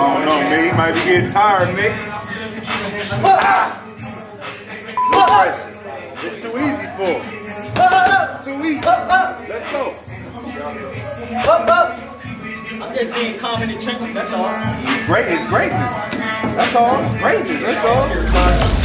don't know, man. He might be getting tired, Nick. No pressure. It's too easy for him. It's too easy. Let's go. Up, up. I'm just being calm in the trenches, that's all. Great, it's greatness. That's all. It's greatness, that's all.